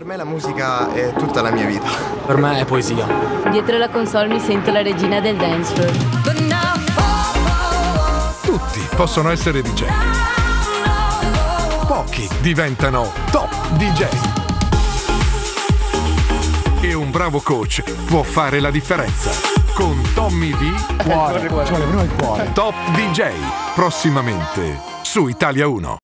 Per me la musica è tutta la mia vita. Per me è poesia. Dietro la console mi sento la regina del dance floor. Tutti possono essere DJ. Pochi diventano top DJ. E un bravo coach può fare la differenza. Con Tommy V. Cuore, ci vuole prima il cuore. Top DJ. Prossimamente su Italia 1.